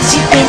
Cause you